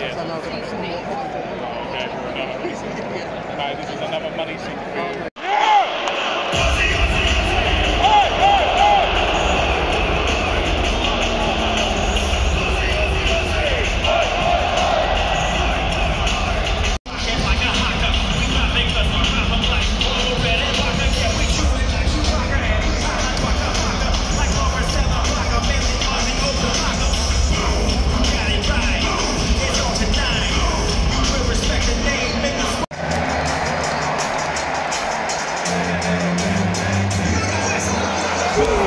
no, no. Okay, fair enough. Right, Woo!